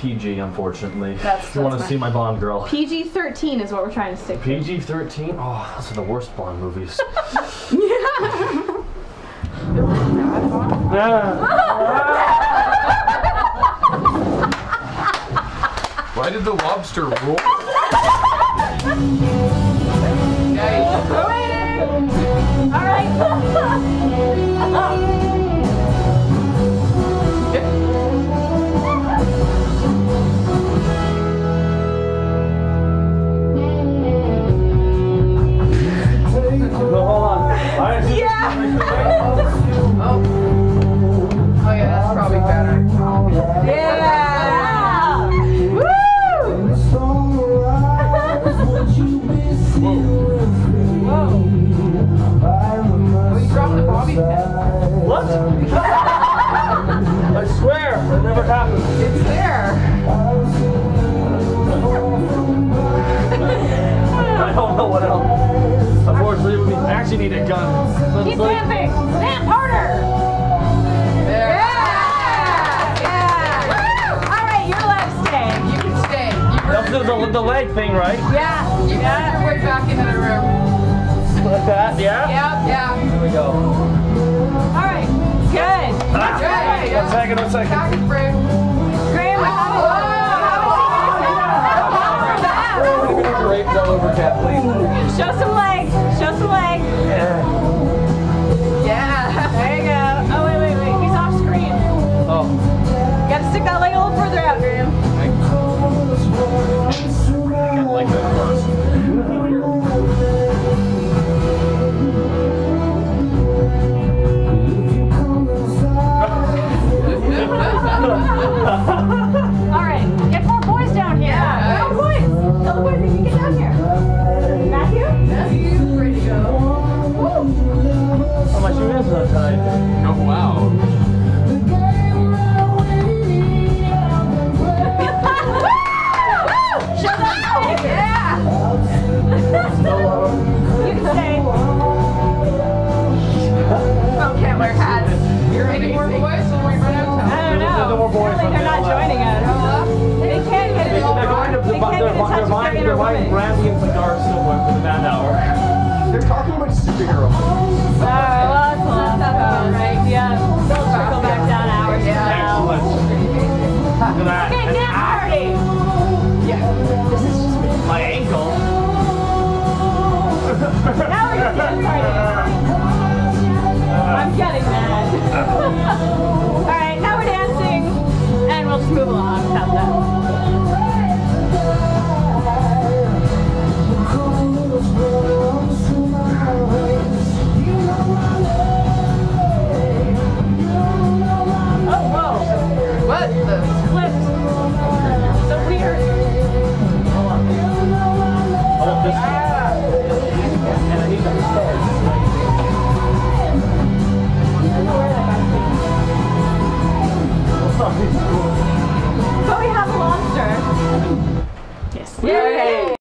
PG, unfortunately. That's- if you want to see my Bond girl. PG 13 is what we're trying to stick to. PG 13? Oh, those are the worst Bond movies. Why did the lobster roll? Unfortunately, we actually need a gun. But Keep it's like- dancing! Dance harder! There. Yeah! Yeah! Woo! Alright, your legs stay. You can stay. You That's the, the, the leg thing, right? Yeah! You got your way back into the room. Like that, yeah? Yep, yeah. Here we go. Alright, good. Ah, Good. One second, one second. Package break. Graham, how Raped all over Kathleen. Show some leg. They're inner buying woman. brandy and cigars somewhere for the man hour. They're talking about superhero. Alright, My ankle. Now we're just dance party. Sorry.